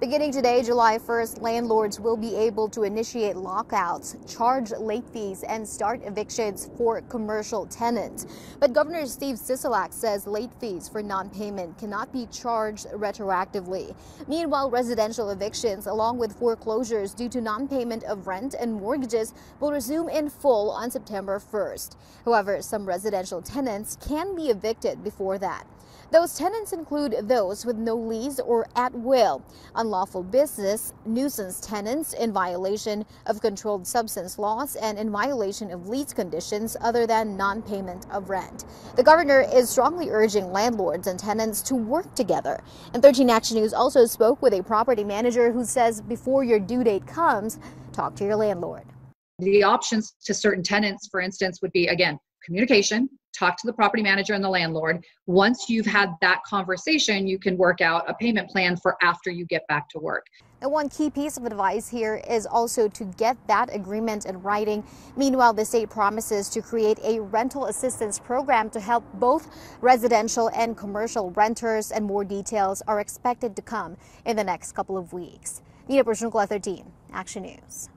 Beginning today, July 1st, landlords will be able to initiate lockouts, charge late fees, and start evictions for commercial tenants. But Governor Steve Sisolak says late fees for non-payment cannot be charged retroactively. Meanwhile, residential evictions, along with foreclosures due to non-payment of rent and mortgages, will resume in full on September 1st. However, some residential tenants can be evicted before that. Those tenants include those with no lease or at will, unlawful business, nuisance tenants in violation of controlled substance laws, and in violation of lease conditions other than non payment of rent. The governor is strongly urging landlords and tenants to work together. And 13 Action News also spoke with a property manager who says before your due date comes, talk to your landlord. The options to certain tenants, for instance, would be again, communication, talk to the property manager and the landlord. Once you've had that conversation, you can work out a payment plan for after you get back to work. And one key piece of advice here is also to get that agreement in writing. Meanwhile, the state promises to create a rental assistance program to help both residential and commercial renters, and more details are expected to come in the next couple of weeks. Nina Persungkula 13, Action News.